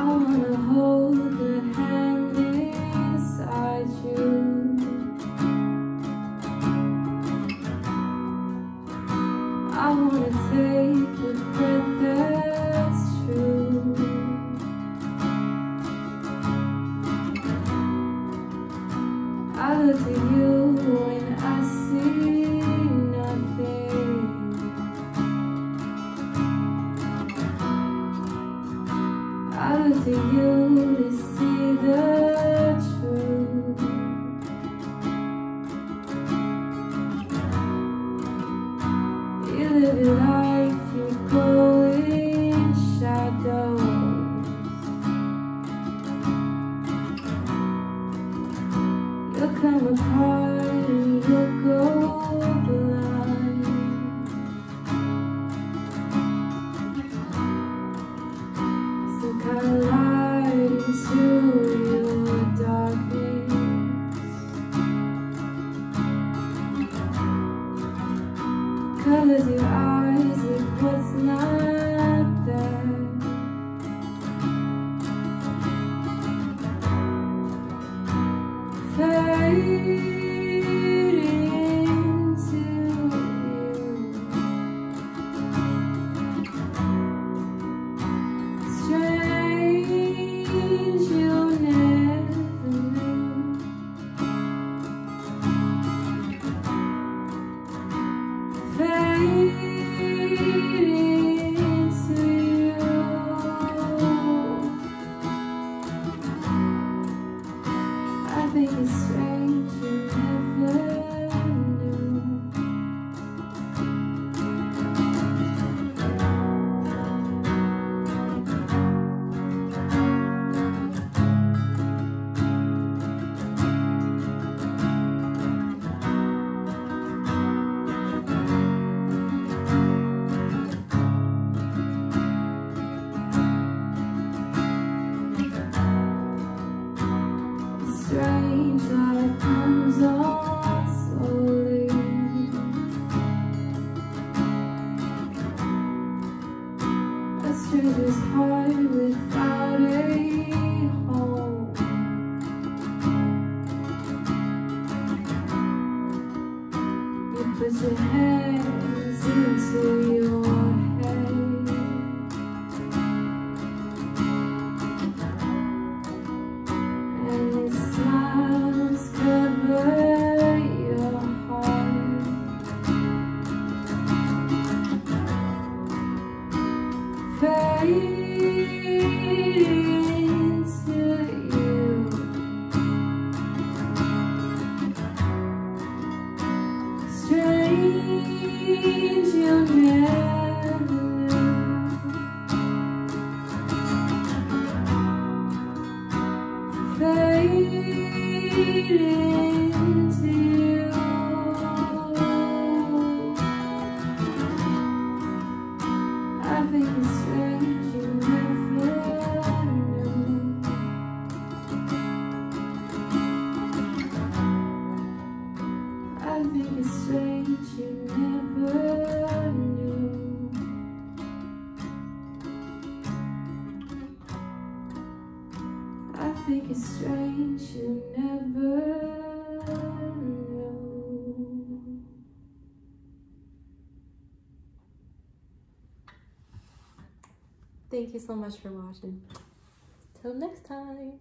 I wanna hold How do you to see the truth? You live your life, you go in shadows. You'll come apart. colors your eyes with what's not there. Fade. This heart without a home. You put your hands into your strange you'll never. Fade into Strange you never. Thank you so much for watching. Till next time.